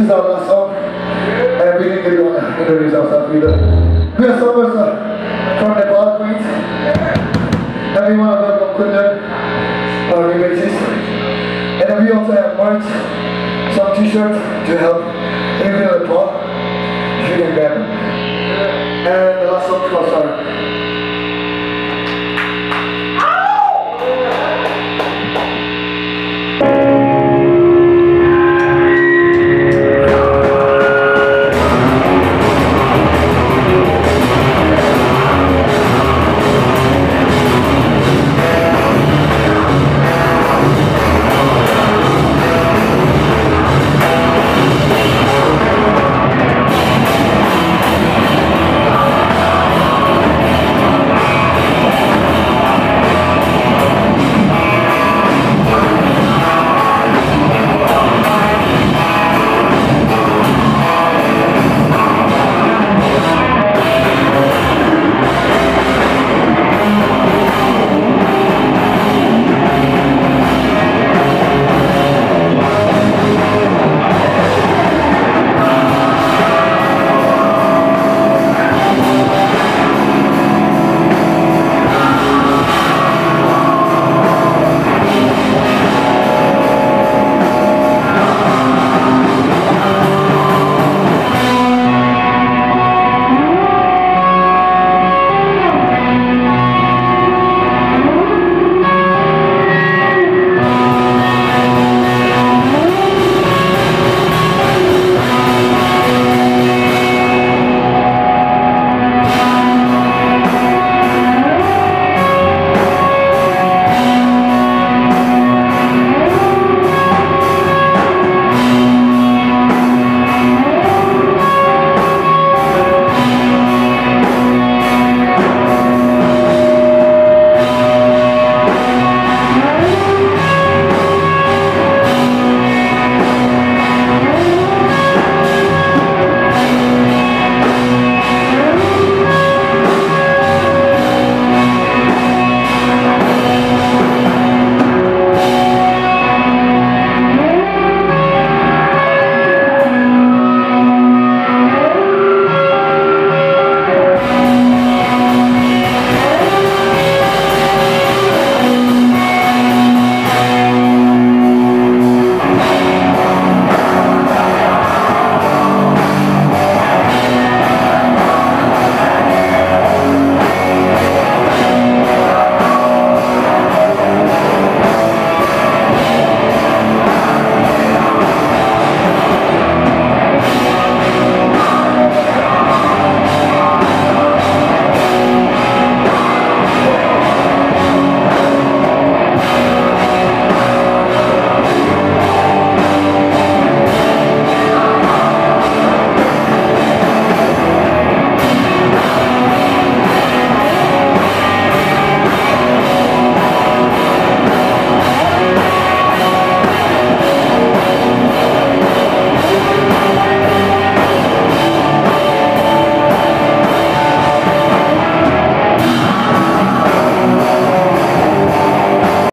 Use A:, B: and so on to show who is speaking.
A: This is our last song. And we didn't get to introduce ourselves either. We are Sangharsha uh, from Nepal, Queens. Everyone of them from Kundan, our remixes. And we also have merch, some t-shirts to help if you feel Nepal. If you can grab them. And the last song is called Sorry.